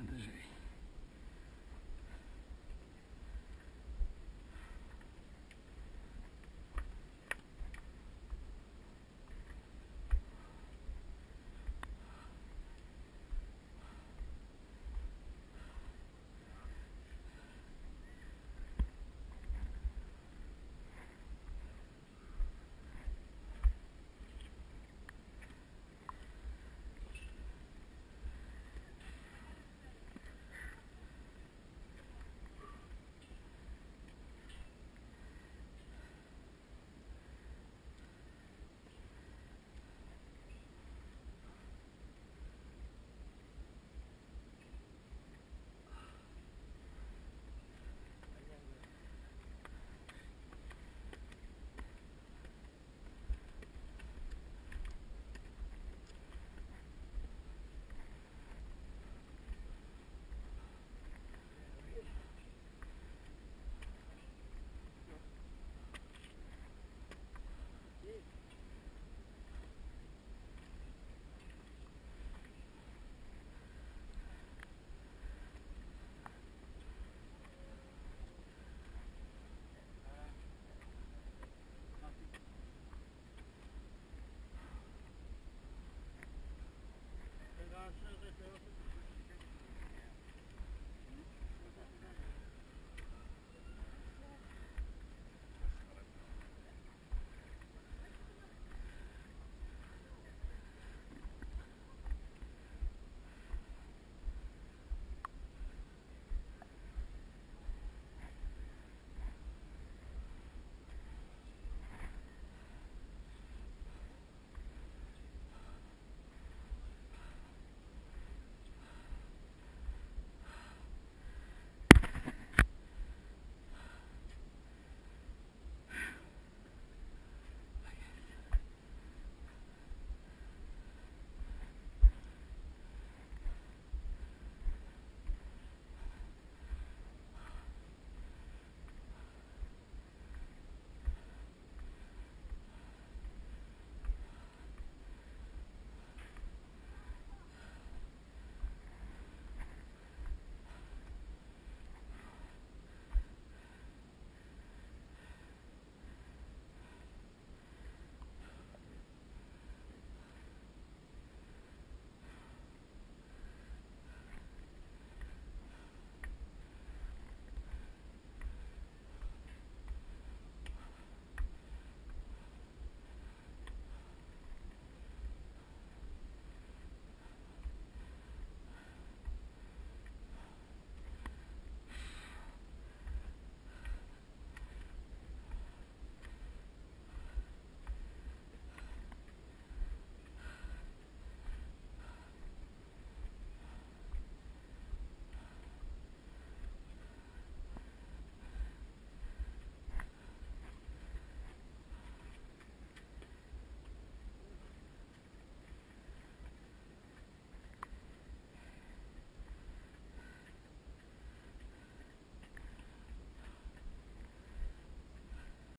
tanta Gente.